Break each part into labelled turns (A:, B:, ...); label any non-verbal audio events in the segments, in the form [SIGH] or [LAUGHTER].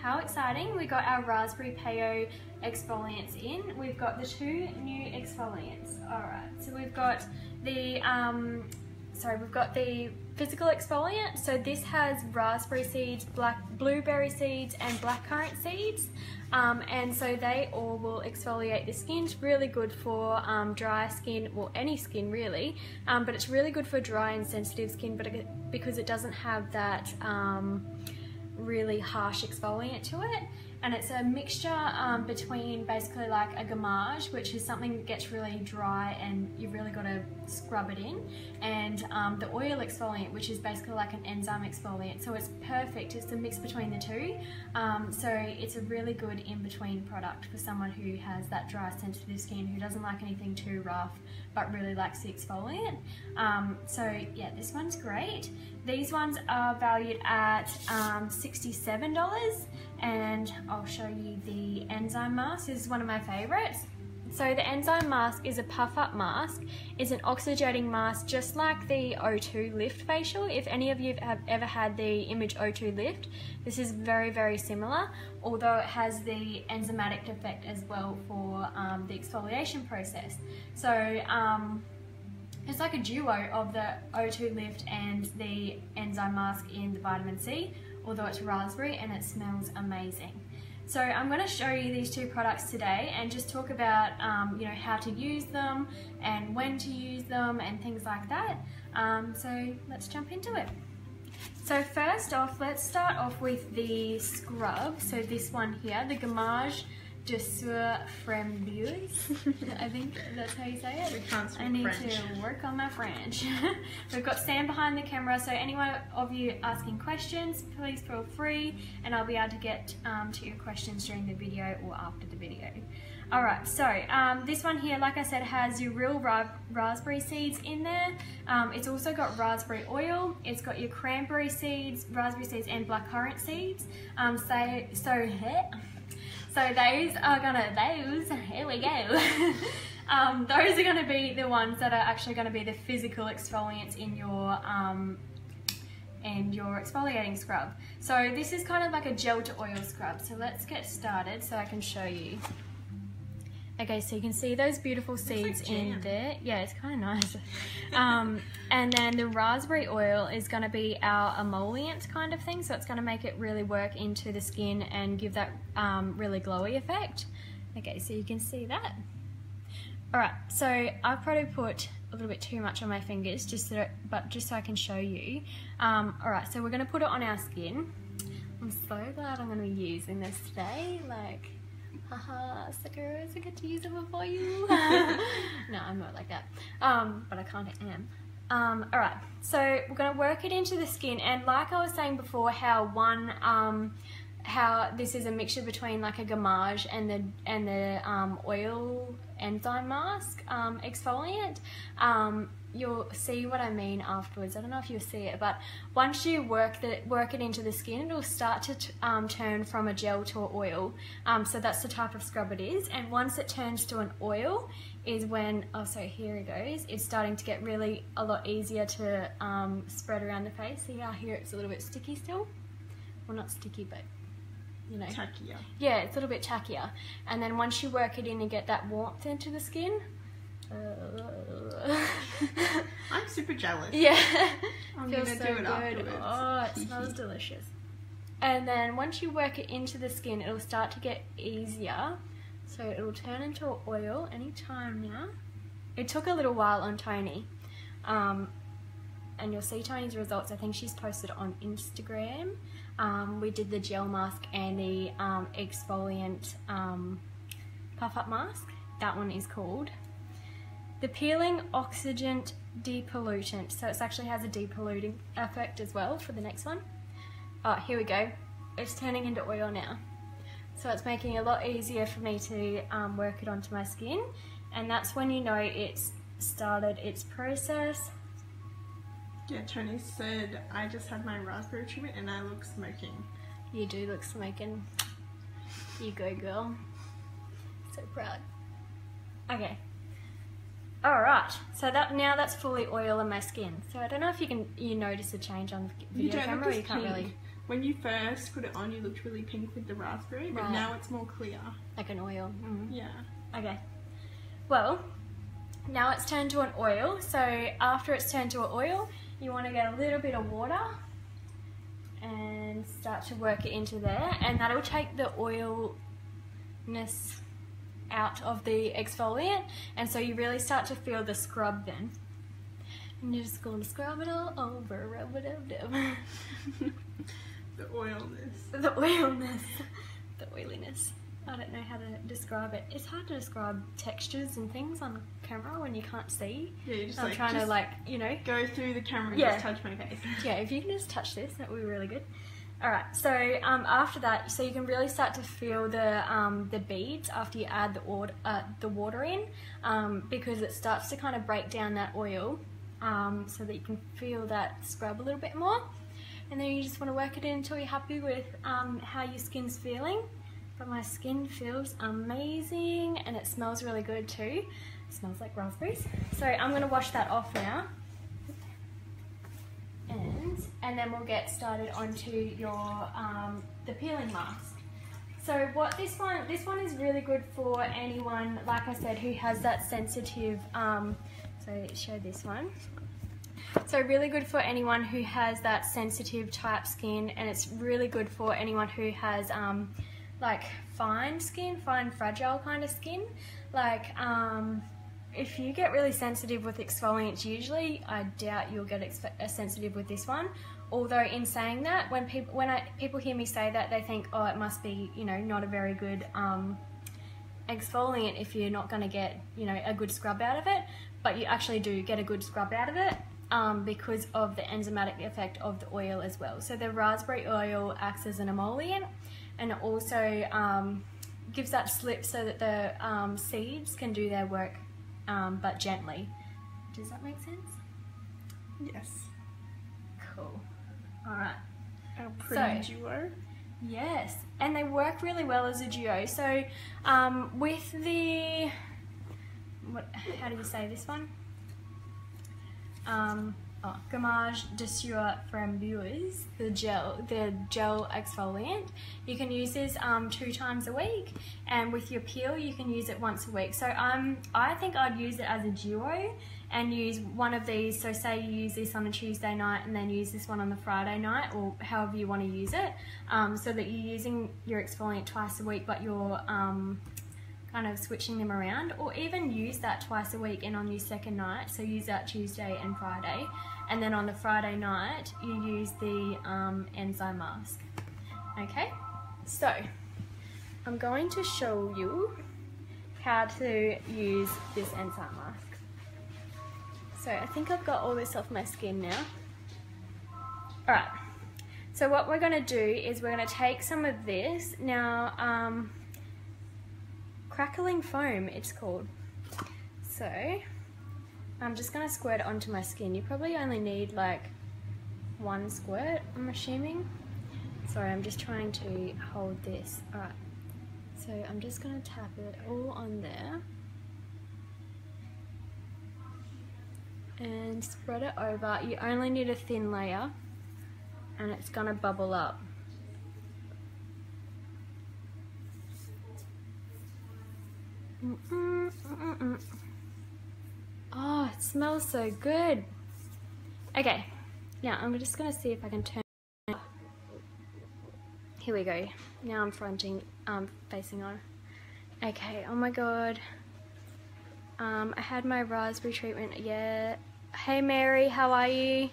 A: how exciting. We got our raspberry Payot exfoliants in. We've got the two new exfoliants. Alright, so we've got the, um, sorry, we've got the physical exfoliant. So this has raspberry seeds, black blueberry seeds and blackcurrant seeds. Um, and so they all will exfoliate the skin. It's really good for um, dry skin, or any skin really, um, but it's really good for dry and sensitive skin but it, because it doesn't have that um, really harsh exfoliant to it and it's a mixture um, between basically like a gommage, which is something that gets really dry and you've really got to scrub it in, and um, the oil exfoliant, which is basically like an enzyme exfoliant. So it's perfect. It's a mix between the two. Um, so it's a really good in-between product for someone who has that dry, sensitive skin who doesn't like anything too rough, but really likes the exfoliant. Um, so yeah, this one's great. These ones are valued at um, $67 and I'll show you the enzyme mask. This is one of my favorites. So the enzyme mask is a puff up mask. It's an oxygenating mask just like the O2 Lift facial. If any of you have ever had the Image O2 Lift, this is very, very similar, although it has the enzymatic effect as well for um, the exfoliation process. So um, it's like a duo of the O2 Lift and the enzyme mask in the vitamin C, although it's raspberry and it smells amazing. So I'm going to show you these two products today and just talk about um, you know how to use them and when to use them and things like that. Um, so let's jump into it. So first off, let's start off with the scrub. So this one here, the Gommage de Soie Framboise. I think that's how you say it.
B: We can't speak
A: I need
B: French.
A: to work on my French. [LAUGHS] We've got Sam behind the camera, so anyone of you asking questions, please feel free, and I'll be able to get um, to your questions during the video or after the video. Alright, so um, this one here, like I said, has your real ra raspberry seeds in there. Um, it's also got raspberry oil. It's got your cranberry seeds, raspberry seeds, and blackcurrant seeds. Um, so, so, [LAUGHS] so those are gonna, those, here we go. [LAUGHS] um, those are gonna be the ones that are actually gonna be the physical exfoliants in your um, and your exfoliating scrub. So this is kind of like a gel to oil scrub. So let's get started so I can show you. Okay, so you can see those beautiful seeds
B: like
A: in there. Yeah, it's kind of nice. um, and then the raspberry oil is going to be our emollient kind of thing. So it's going to make it really work into the skin and give that um, really glowy effect. Okay, so you can see that. Alright, so I've probably put a little bit too much on my fingers, just so that, but just so I can show you. Um, Alright, so we're going to put it on our skin. I'm so glad I'm going to be using this today. Like, haha, suckers, I get to use it before you. [LAUGHS] no, I'm not like that. Um, but I kind of am. Um, Alright, so we're going to work it into the skin, and like I was saying before, how one um, how this is a mixture between like a gommage and the and the um, oil enzyme mask um, exfoliant. Um, you'll see what I mean afterwards. I don't know if you'll see it, but once you work the work it into the skin, it'll start to um, turn from a gel to an oil. Um, so that's the type of scrub it is. And once it turns to an oil, is when oh so here it goes. It's starting to get really a lot easier to um, spread around the face. See how here it's a little bit sticky still. Well, not sticky, but you know.
B: Tachia.
A: Yeah, it's a little bit tackier. And then once you work it in and get that warmth into the skin, uh,
B: I'm super jealous.
A: yeah,
B: I'm
A: feels
B: gonna
A: so
B: do it
A: good.
B: afterwards.
A: Oh, it smells [LAUGHS] delicious. And then once you work it into the skin, it'll start to get easier. So it'll turn into oil anytime now. It took a little while on Tony. Um, and you'll see Tony's results. I think she's posted on Instagram. Um, we did the gel mask and the um, exfoliant um, puff up mask. That one is called the peeling oxygen depollutant. So it actually has a depolluting effect as well for the next one. Oh, here we go. It's turning into oil now. So it's making it a lot easier for me to um, work it onto my skin. And that's when you know it's started its process.
B: Yeah, Tony said I just had my raspberry treatment and I look smoking.
A: You do look smoking. You go, girl. So proud. Okay. All right. So that now that's fully oil in my skin. So I don't know if you can you notice a change on the
B: You
A: video
B: don't
A: camera.
B: look
A: or
B: as
A: you can't
B: pink.
A: really.
B: when you first put it on, you looked really pink with the raspberry, but
A: Right.
B: now it's more clear.
A: Like an oil. Mm.
B: Yeah.
A: Okay. Well, now it's turned to an oil. So after it's turned to an oil, you want to get a little bit of water and start to work it into there, and that'll take the oilness out of the exfoliant, and so you really start to feel the scrub then. And you're just going to scrub it all over, rub it up, dub. [LAUGHS]
B: The oilness.
A: the oilness, the oiliness. I don't know how to describe it. It's hard to describe textures and things on camera when you can't see.
B: Yeah, you just
A: I'm
B: like
A: trying to like, you know,
B: go through the camera and
A: Yeah.
B: just touch my face. [LAUGHS]
A: yeah. If you can just touch this, that would be really good. All right. So um, after that, so you can really start to feel the um, the beads after you add the or- uh, the water in, um, because it starts to kind of break down that oil, um, so that you can feel that scrub a little bit more. And then you just want to work it in until you're happy with um, how your skin's feeling. But my skin feels amazing and it smells really good too. It smells like raspberries. So I'm going to wash that off now. And, and then we'll get started onto your um, the peeling mask. So what this one, this one is really good for anyone, like I said, who has that sensitive, um, so show this one. So really good for anyone who has that sensitive type skin and it's really good for anyone who has um, like fine skin, fine fragile kind of skin. Like um, if you get really sensitive with exfoliants usually, I doubt you'll get uh, sensitive with this one. Although in saying that, when people when I, people hear me say that, they think, oh, it must be you know not a very good um, exfoliant if you're not going to get you know a good scrub out of it. But you actually do get a good scrub out of it um, because of the enzymatic effect of the oil as well. So the raspberry oil acts as an emollient and it also um, gives that slip so that the um, seeds can do their work um, but gently. Does that make sense?
B: Yes.
A: Cool. All right.
B: Our pretty
A: So-
B: duo.
A: Yes, and they work really well as a duo. So, um, with the what? How do you say this one? Oh, Gommage de Sur Framboise, the gel, the gel exfoliant. You can use this um, two times a week, and with your peel, you can use it once a week. So, um, I think I'd use it as a duo and use one of these. So, say you use this on a Tuesday night and then use this one on the Friday night, or however you want to use it, um, so that you're using your exfoliant twice a week, but you're um, kind of switching them around, or even use that twice a week and on your second night. So, use that Tuesday and Friday, and then on the Friday night, you use the um, enzyme mask. Okay, so I'm going to show you how to use this enzyme mask. So I think I've got all this off my skin now. Alright, so what we're going to do is we're going to take some of this. Now, um, crackling foam it's called. So, I'm just going to squirt onto my skin. You probably only need like one squirt, I'm assuming. Sorry, I'm just trying to hold this. Alright, so I'm just going to tap it all on there. and spread it over. You only need a thin layer and it's gonna bubble up. Mm-mm, mm-mm. Oh, it smells so good. Okay, now I'm just gonna see if I can turn. Here we go. Now I'm fronting, um, facing on. Okay, oh my god. Um, I had my raspberry treatment. Yeah. Hey Mary, how are you?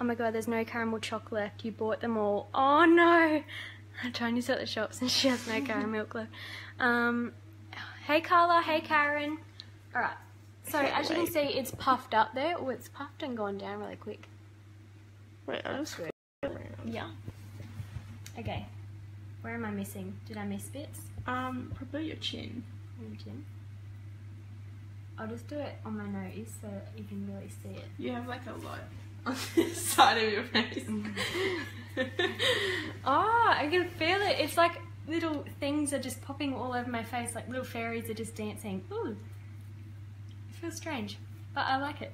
A: Oh my god, there's no caramel chocolate left. You bought them all. Oh no! [LAUGHS] Tony's at the shops and she has no [LAUGHS] caramel milk left. Um, hey Carla, hey Karen. Alright, so as you can see, it's puffed up there. Oh, it's puffed and gone down really quick.
B: Wait, I'll just
A: good. Yeah. Okay. Where am I missing? Did I miss bits?
B: Um, probably your chin.
A: The chin? I'll just do it on my nose so you can really see it.
B: You have like a lot on [LAUGHS] this side of your face.
A: Oh, [LAUGHS] I can feel it. It's like little things are just popping all over my face, like little fairies are just dancing. Ooh. It feels strange, but I like it.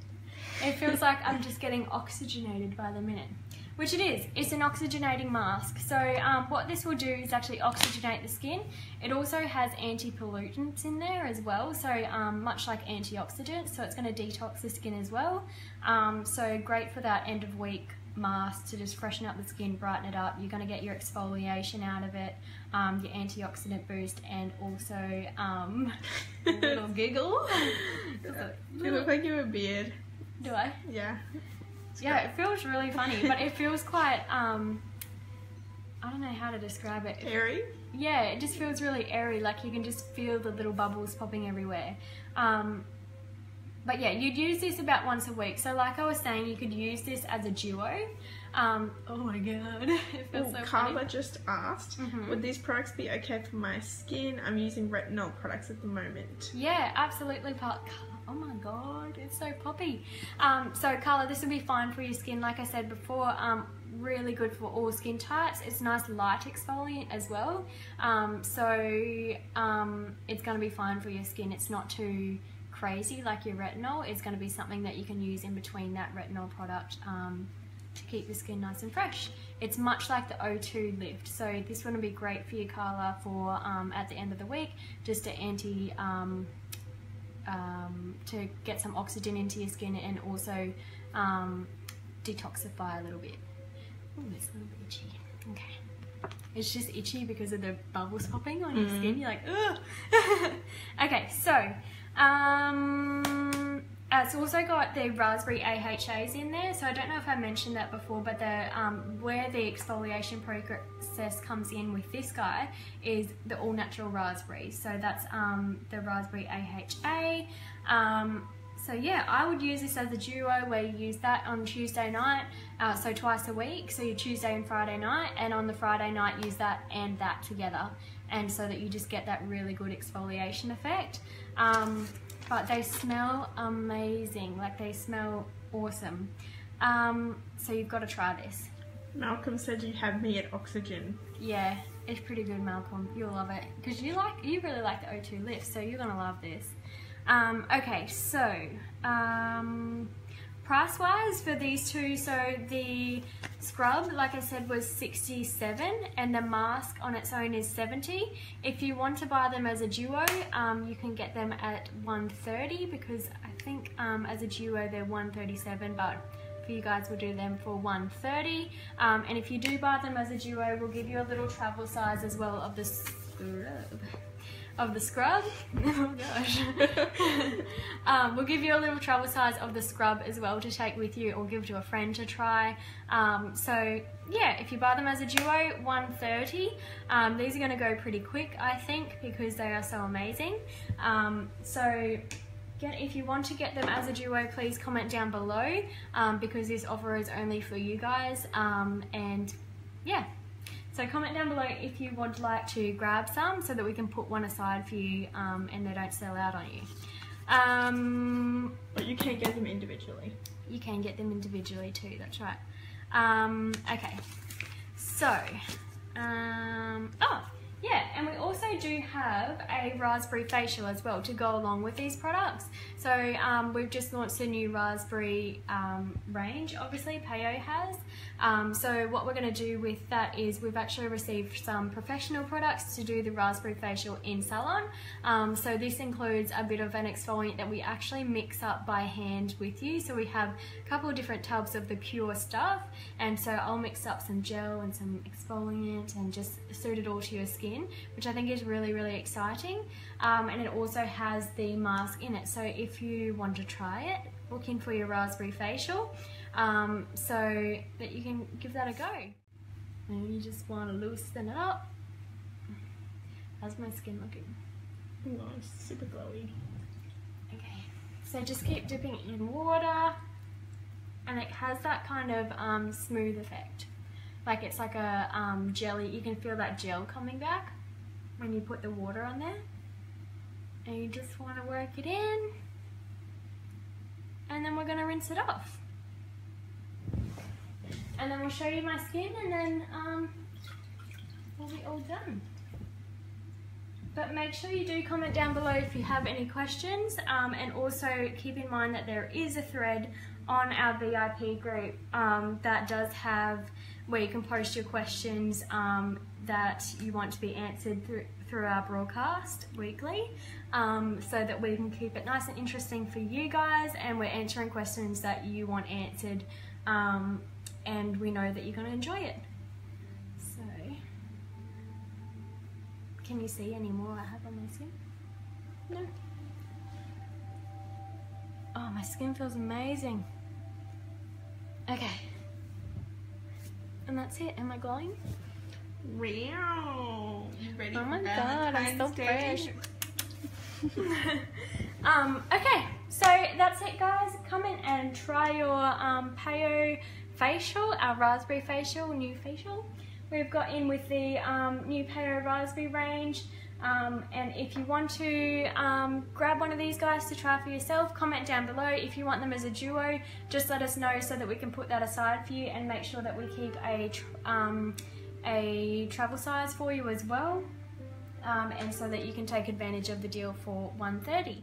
A: It feels like I'm just getting oxygenated by the minute. which it is. It's an oxygenating mask. So um, what this will do is actually oxygenate the skin. It also has anti-pollutants in there as well, so um, much like antioxidants, so it's going to detox the skin as well. Um, so great for that end of week mask to just freshen up the skin, brighten it up. You're going to get your exfoliation out of it, um, your antioxidant boost, and also um, [LAUGHS] a little giggle. [LAUGHS]
B: You look like you have a beard.
A: Do I?
B: Yeah.
A: Yeah, it feels really funny, but it feels quite. Um, I don't know how to describe it.
B: Airy.
A: Yeah, it just feels really airy, like you can just feel the little bubbles popping everywhere. Um, but yeah, you'd use this about once a week. So, like I was saying, you could use this as a duo. Um, oh my god, [LAUGHS] it feels
B: Ooh,
A: so
B: Carla
A: funny.
B: just asked,
A: Mhm.
B: would these products be okay for my skin? I'm using retinol products at the moment.
A: Yeah, absolutely. Pa- Oh my god, it's so poppy. Um, so, Carla, this will be fine for your skin. Like I said before, um, really good for all skin types. It's a nice light exfoliant as well. Um, so, um, it's going to be fine for your skin. It's not too crazy like your retinol. is going to be something that you can use in between that retinol product um, to keep the skin nice and fresh. It's much like the O2 Lift. So, this one will be great for you, Carla, for um, at the end of the week, just to anti. Um, um, to get some oxygen into your skin and also um, detoxify a little bit. Ooh, it's a little bit itchy. Okay. It's just itchy because of the bubbles popping on your
B: Mhm.
A: skin. You're like, ugh. [LAUGHS] okay, so um, uh, it's also got the raspberry AHAs in there. So I don't know if I mentioned that before, but the um, where the exfoliation process comes in with this guy is the all natural raspberry. So that's um, the raspberry AHA. Um, so yeah, I would use this as a duo where you use that on Tuesday night, uh, so twice a week. So your Tuesday and Friday night, and on the Friday night use that and that together, and so that you just get that really good exfoliation effect. Um, but they smell amazing, like they smell awesome. Um, so you've got to try this.
B: Malcolm said you have me at oxygen.
A: Yeah, it's pretty good, Malcolm. You'll love it because you like you really like the O2 lift, so you're gonna love this. Um, okay, so um, price wise for these two, so the scrub, like I said, was 67, and the mask on its own is 70. If you want to buy them as a duo, um, you can get them at 130 because I think um, as a duo they're 137, but for you guys we'll do them for 130 um, and if you do buy them as a duo we'll give you a little travel size as well of the scrub of the scrub. [LAUGHS] Oh gosh. [LAUGHS] Um, we'll give you a little travel size of the scrub as well to take with you or give to a friend to try. Um, so yeah if you buy them as a duo 130 um, these are going to go pretty quick I think because they are so amazing. Um, so Get, if you want to get them as a duo, please comment down below um, because this offer is only for you guys. Um, and yeah, so comment down below if you would like to grab some so that we can put one aside for you um, and they don't sell out on you. Um,
B: But you can get them individually.
A: you can get them individually too, that's right. Um, okay, so, um, oh, yeah, and we also do have a raspberry facial as well to go along with these products. So um, we've just launched a new raspberry um, range, obviously Payot has. Um, so what we're going to do with that is we've actually received some professional products to do the raspberry facial in salon. Um, so this includes a bit of an exfoliant that we actually mix up by hand with you. So we have a couple of different tubs of the pure stuff and so I'll mix up some gel and some exfoliant and just suit it all to your skin which I think is really really exciting um, and it also has the mask in it so if you want to try it look in for your raspberry facial um, so that you can give that a go and you just want to loosen it up how's my skin looking
B: Oh, super glowy.
A: Okay, so just keep dipping it in water, and it has that kind of um, smooth effect. Like it's like a um, jelly, you can feel that gel coming back when you put the water on there. And you just want to work it in, and then we're going to rinse it off. And then we'll show you my skin, and then um, we'll be all done. But make sure you do comment down below if you have any questions um, and also keep in mind that there is a thread on our VIP group um, that does have where you can post your questions um, that you want to be answered through, through our broadcast weekly um, so that we can keep it nice and interesting for you guys and we're answering questions that you want answered um, and we know that you're going to enjoy it. So, can you see any more I have on my skin? No. Oh, my skin feels amazing. Okay. And that's it. Am I glowing?
B: Wow. You ready
A: Oh my god, I'm so fresh. [LAUGHS] [LAUGHS] um, okay, so that's it, guys. Come in and try your um, Payot facial, our raspberry facial, new facial. We've got in with the um, new Payot raspberry range. Um, and if you want to um, grab one of these guys to try for yourself, comment down below. If you want them as a duo, just let us know so that we can put that aside for you and make sure that we keep a um, a travel size for you as well um, and so that you can take advantage of the deal for 130